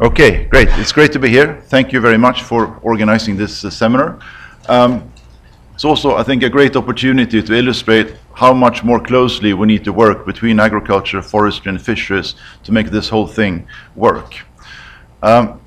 Okay, great. It's great to be here. Thank you very much for organizing this uh, seminar. Um, it's also, I think, a great opportunity to illustrate how much more closely we need to work between agriculture, forestry, and fisheries to make this whole thing work. Um,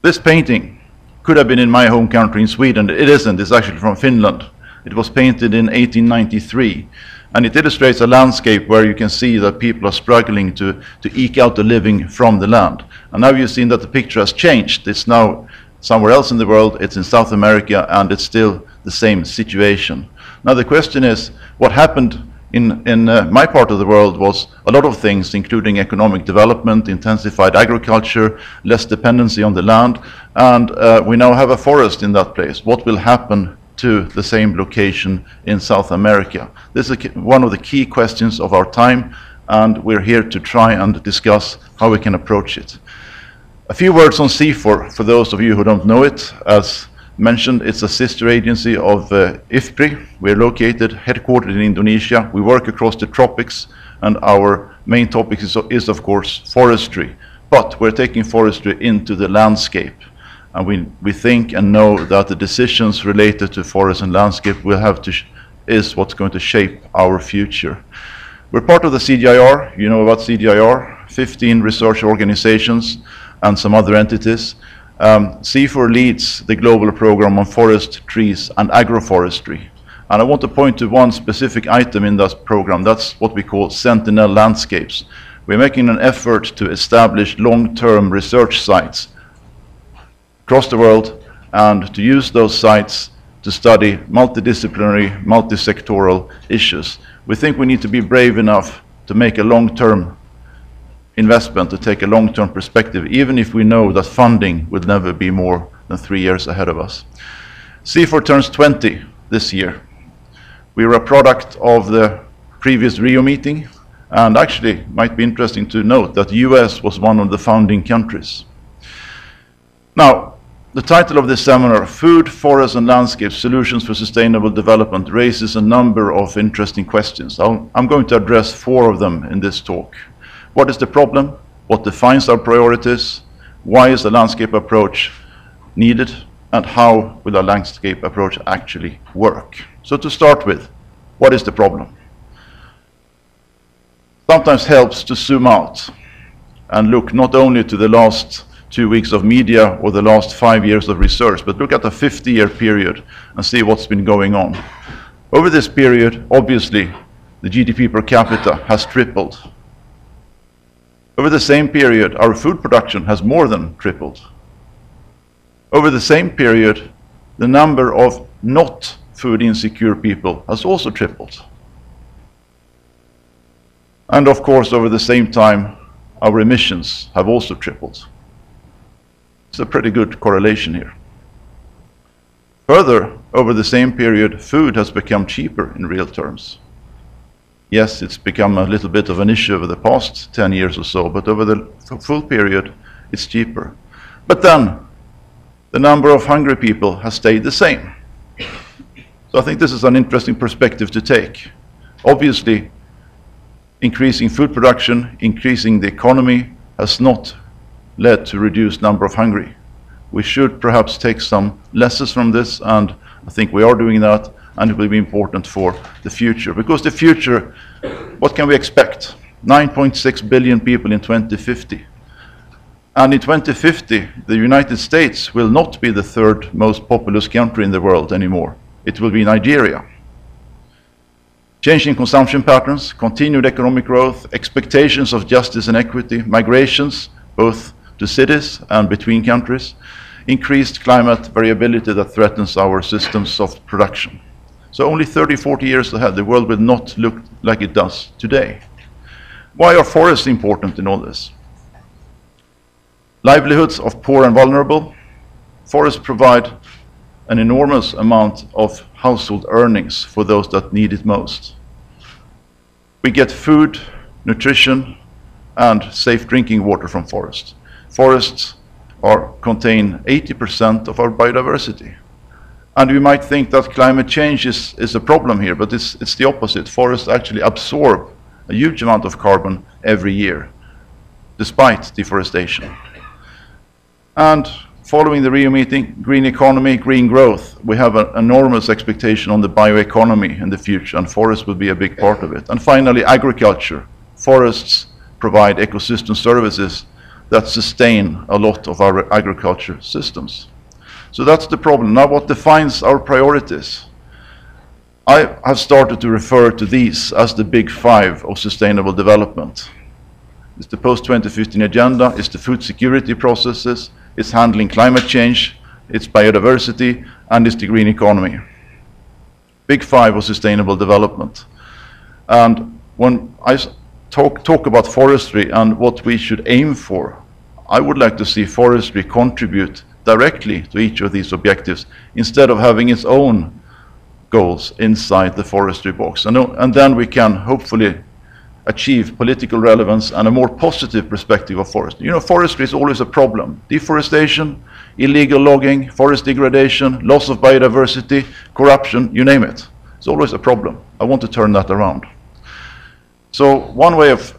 this painting could have been in my home country in Sweden. It isn't. It's actually from Finland. It was painted in 1893. And it illustrates a landscape where you can see that people are struggling to, to eke out a living from the land. And now you've seen that the picture has changed. It's now somewhere else in the world, it's in South America, and it's still the same situation. Now the question is, what happened in, in uh, my part of the world was a lot of things, including economic development, intensified agriculture, less dependency on the land, and uh, we now have a forest in that place. What will happen to the same location in South America? This is one of the key questions of our time, and we're here to try and discuss how we can approach it. A few words on CIFOR, for those of you who don't know it. As mentioned, it's a sister agency of uh, IFPRI. We're located, headquartered in Indonesia. We work across the tropics, and our main topic is, is of course, forestry. But we're taking forestry into the landscape. And we, we think and know that the decisions related to forest and landscape will have to is what's going to shape our future. We're part of the CGIAR. You know about CGIAR, 15 research organizations and some other entities. Um, CIFOR leads the global program on forest, trees, and agroforestry. And I want to point to one specific item in that program. That's what we call Sentinel landscapes. We're making an effort to establish long-term research sites across the world and to use those sites to study multidisciplinary, multi-sectoral issues. We think we need to be brave enough to make a long-term investment, to take a long-term perspective, even if we know that funding will never be more than three years ahead of us. CIFOR turns 20 this year. We are a product of the previous Rio meeting, and actually might be interesting to note that the US was one of the founding countries. Now, the title of this seminar, Food, Forests and Landscapes, Solutions for Sustainable Development, raises a number of interesting questions. i am going to address four of them in this talk. What is the problem? What defines our priorities? Why is the landscape approach needed? And how will a landscape approach actually work? So to start with, what is the problem? Sometimes helps to zoom out and look not only to the last two weeks of media or the last five years of research, but look at a 50-year period and see what's been going on. Over this period, obviously, the GDP per capita has tripled. Over the same period, our food production has more than tripled. Over the same period, the number of not food insecure people has also tripled. And of course, over the same time, our emissions have also tripled. It's a pretty good correlation here. Further, over the same period, food has become cheaper in real terms. Yes, it's become a little bit of an issue over the past 10 years or so, but over the full period, it's cheaper. But then, the number of hungry people has stayed the same. So I think this is an interesting perspective to take. Obviously, increasing food production, increasing the economy has not led to reduced number of hungry. We should perhaps take some lessons from this, and I think we are doing that, and it will be important for the future. Because the future, what can we expect? 9.6 billion people in 2050. And in 2050, the United States will not be the third most populous country in the world anymore. It will be Nigeria. Changing consumption patterns, continued economic growth, expectations of justice and equity, migrations, both to cities and between countries, increased climate variability that threatens our systems of production. So only 30, 40 years ahead, the world will not look like it does today. Why are forests important in all this? Livelihoods of poor and vulnerable. Forests provide an enormous amount of household earnings for those that need it most. We get food, nutrition, and safe drinking water from forests forests are, contain 80% of our biodiversity. And we might think that climate change is, is a problem here, but it's, it's the opposite. Forests actually absorb a huge amount of carbon every year, despite deforestation. And following the Rio meeting, green economy, green growth, we have an enormous expectation on the bioeconomy in the future, and forests will be a big part of it. And finally, agriculture. Forests provide ecosystem services that sustain a lot of our agriculture systems. So that's the problem. Now, what defines our priorities? I have started to refer to these as the big five of sustainable development. It's the post-2015 agenda, it's the food security processes, it's handling climate change, it's biodiversity, and it's the green economy. Big five of sustainable development. And when I talk, talk about forestry and what we should aim for, I would like to see forestry contribute directly to each of these objectives instead of having its own goals inside the forestry box. And, and then we can hopefully achieve political relevance and a more positive perspective of forestry. You know, forestry is always a problem. Deforestation, illegal logging, forest degradation, loss of biodiversity, corruption, you name it. It's always a problem. I want to turn that around. So one way of,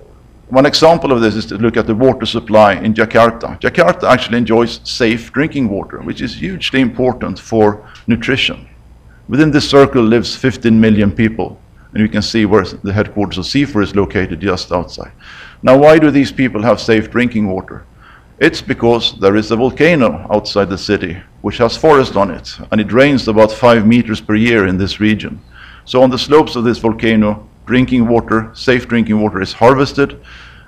one example of this is to look at the water supply in Jakarta. Jakarta actually enjoys safe drinking water, which is hugely important for nutrition. Within this circle lives 15 million people, and you can see where the headquarters of CIFOR is located just outside. Now, why do these people have safe drinking water? It's because there is a volcano outside the city which has forest on it, and it rains about five meters per year in this region. So on the slopes of this volcano, drinking water, safe drinking water is harvested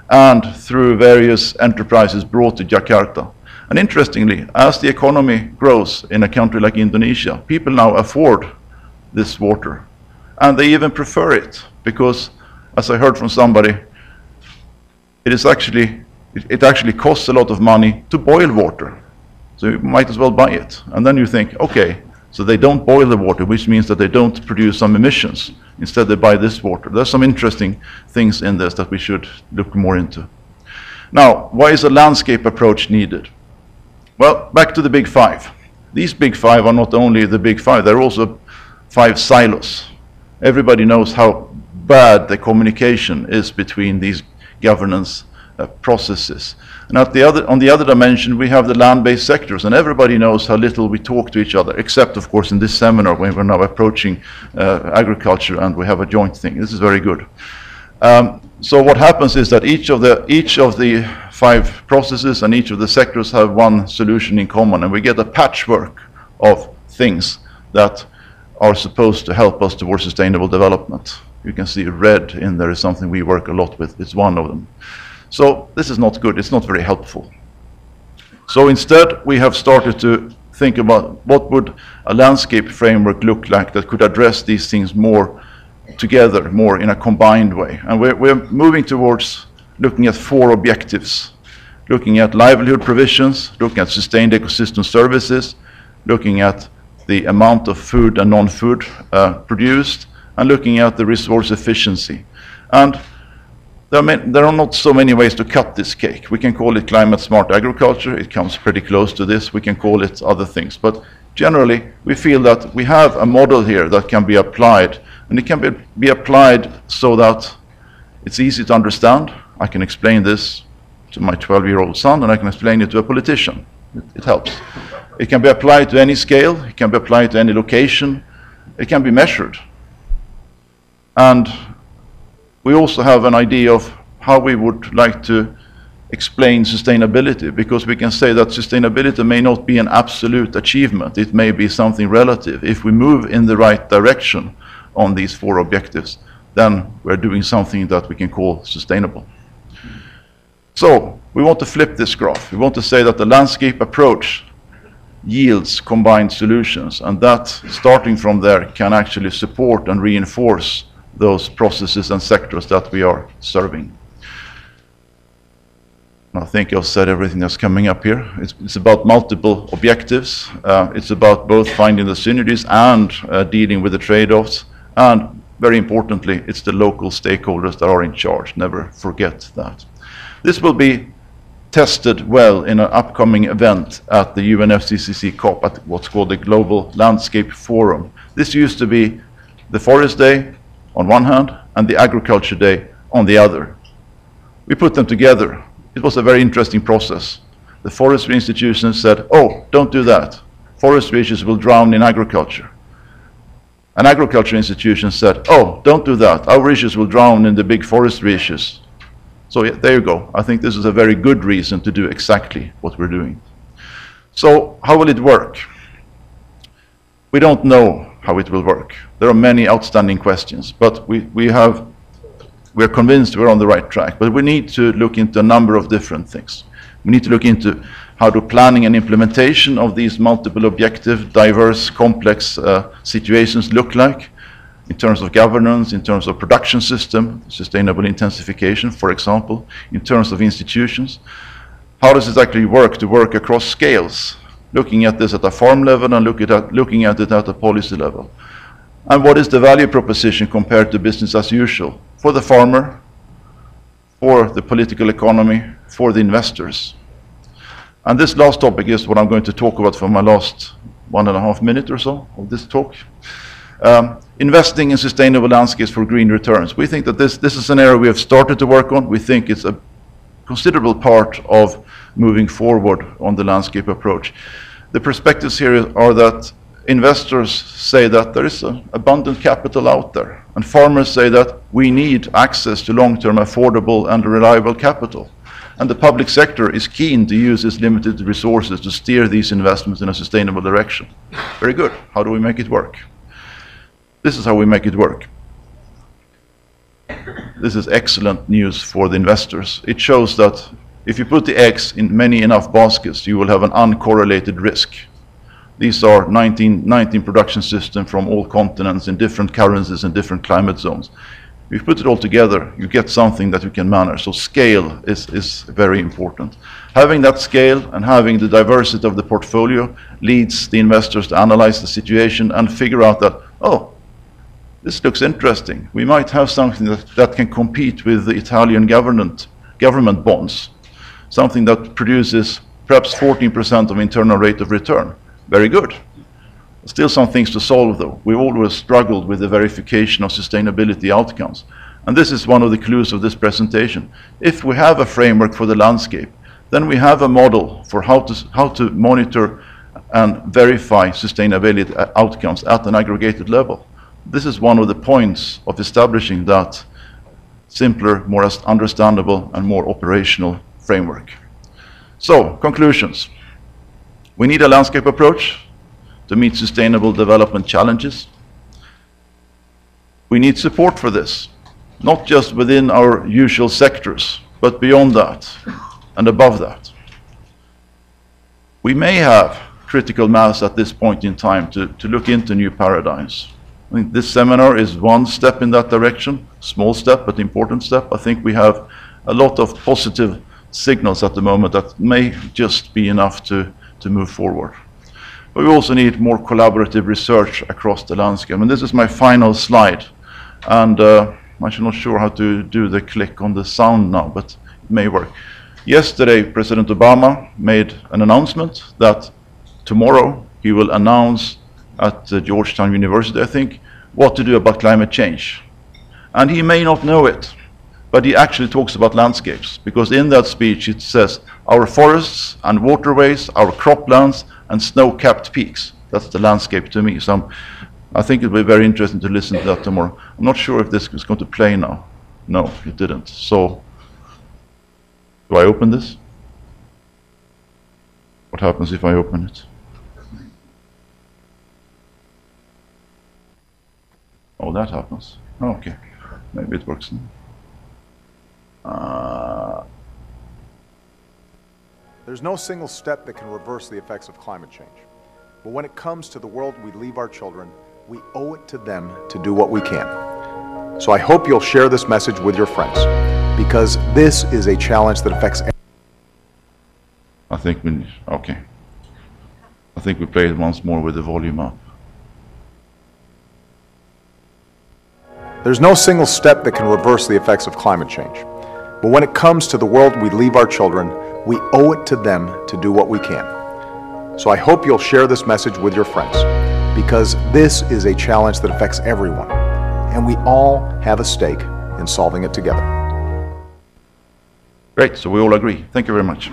and through various enterprises brought to Jakarta. And interestingly, as the economy grows in a country like Indonesia, people now afford this water. And they even prefer it because, as I heard from somebody, it is actually it, it actually costs a lot of money to boil water. So you might as well buy it. And then you think, okay, so they don't boil the water, which means that they don't produce some emissions. Instead, they buy this water. There's some interesting things in this that we should look more into. Now, why is a landscape approach needed? Well, back to the big five. These big five are not only the big five, they're also five silos. Everybody knows how bad the communication is between these governance uh, processes. And at the other, on the other dimension, we have the land-based sectors, and everybody knows how little we talk to each other, except, of course, in this seminar when we're now approaching uh, agriculture and we have a joint thing. This is very good. Um, so what happens is that each of the each of the five processes and each of the sectors have one solution in common, and we get a patchwork of things that are supposed to help us towards sustainable development. You can see REDD in there is something we work a lot with. It's one of them. So this is not good. It's not very helpful. So instead, we have started to think about what would a landscape framework look like that could address these things more together, more in a combined way. And we're, we're moving towards looking at four objectives, looking at livelihood provisions, looking at sustained ecosystem services, looking at the amount of food and non-food uh, produced, and looking at the resource efficiency. And there are, there are, not so many ways to cut this cake. We can call it climate smart agriculture. It comes pretty close to this. We can call it other things. But generally, we feel that we have a model here that can be applied and it can be, be applied so that it's easy to understand. I can explain this to my 12-year-old son, and I can explain it to a politician. It, it helps. It can be applied to any scale. It can be applied to any location. It can be measured. And we also have an idea of how we would like to explain sustainability because we can say that sustainability may not be an absolute achievement. It may be something relative. If we move in the right direction, on these four objectives, then we're doing something that we can call sustainable. So we want to flip this graph. We want to say that the landscape approach yields combined solutions, and that starting from there can actually support and reinforce those processes and sectors that we are serving. I think I've said everything that's coming up here. It's, it's about multiple objectives. Uh, it's about both finding the synergies and uh, dealing with the trade-offs. And very importantly, it's the local stakeholders that are in charge. Never forget that. This will be tested well in an upcoming event at the UNFCCC COP at what's called the Global Landscape Forum. This used to be the Forest Day on one hand and the Agriculture Day on the other. We put them together. It was a very interesting process. the forestry institutions said, oh, don't do that. Forestry issues will drown in agriculture. An agriculture institution said, oh, don't do that. Our issues will drown in the big forestry issues. So yeah, there you go. I think this is a very good reason to do exactly what we're doing. So how will it work? We don't know how it will work. There are many outstanding questions, but we, we have, we're convinced we're on the right track. But we need to look into a number of different things. We need to look into how do planning and implementation of these multiple objective, diverse, complex uh, situations look like in terms of governance, in terms of production system, sustainable intensification, for example, in terms of institutions. How does it actually work to work across scales, looking at this at a farm level and look at, looking at it at a policy level? And what is the value proposition compared to business as usual for the farmer, for the political economy, for the investors? And this last topic is what I'm going to talk about for my last one and a half minute or so of this talk. Um, investing in sustainable landscapes for green returns. We think that this, this is an area we have started to work on. We think it's a considerable part of moving forward on the landscape approach. The perspectives here are that investors say that there is abundant capital out there, and farmers say that we need access to long-term affordable and reliable capital and the public sector is keen to use its limited resources to steer these investments in a sustainable direction. Very good. How do we make it work? This is how we make it work. This is excellent news for the investors. It shows that if you put the eggs in many enough baskets, you will have an uncorrelated risk. These are 19, 19 production systems from all continents in different currencies and different climate zones. If you put it all together, you get something that you can manage. So scale is, is very important. Having that scale and having the diversity of the portfolio leads the investors to analyze the situation and figure out that, oh, this looks interesting. We might have something that, that can compete with the Italian government, government bonds, something that produces perhaps 14% of internal rate of return. Very good. Still some things to solve, though. We've always struggled with the verification of sustainability outcomes. And this is one of the clues of this presentation. If we have a framework for the landscape, then we have a model for how to, how to monitor and verify sustainability uh, outcomes at an aggregated level. This is one of the points of establishing that simpler, more understandable, and more operational framework. So, conclusions. We need a landscape approach to meet sustainable development challenges. We need support for this, not just within our usual sectors, but beyond that and above that. We may have critical mass at this point in time to, to look into new paradigms. I think this seminar is one step in that direction, small step, but important step. I think we have a lot of positive signals at the moment that may just be enough to, to move forward. But we also need more collaborative research across the landscape. And this is my final slide. And uh, I'm not sure how to do the click on the sound now, but it may work. Yesterday, President Obama made an announcement that tomorrow he will announce at uh, Georgetown University, I think, what to do about climate change. And he may not know it, but he actually talks about landscapes, because in that speech it says our forests and waterways, our croplands, and snow-capped peaks. That's the landscape to me. So I'm, I think it'll be very interesting to listen to that tomorrow. I'm not sure if this is going to play now. No, it didn't. So, do I open this? What happens if I open it? Oh, that happens. Okay. Maybe it works now. Uh, there's no single step that can reverse the effects of climate change. But when it comes to the world we leave our children, we owe it to them to do what we can. So I hope you'll share this message with your friends, because this is a challenge that affects I think we, okay. I think we play it once more with the volume up. There's no single step that can reverse the effects of climate change. But when it comes to the world we leave our children, we owe it to them to do what we can. So I hope you'll share this message with your friends because this is a challenge that affects everyone and we all have a stake in solving it together. Great, so we all agree. Thank you very much.